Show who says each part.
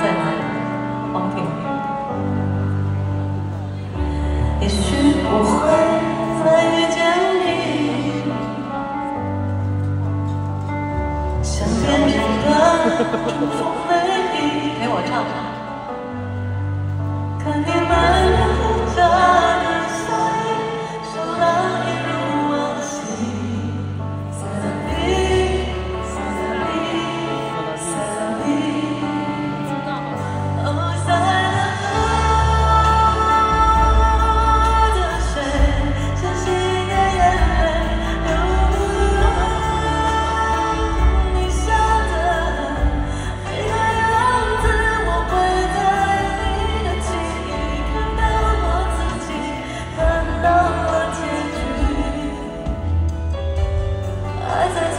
Speaker 1: 在哪里？黄庭瑜。也许不会再遇见你，像天边的春风飞。Cause